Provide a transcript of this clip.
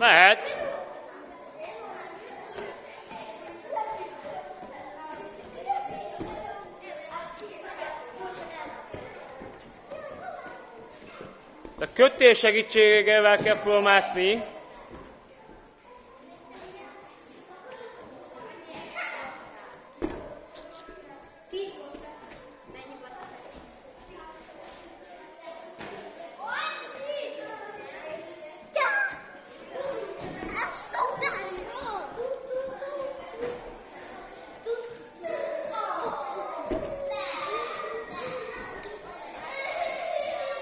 Mehet. A kötés segítségével kell fölmászni.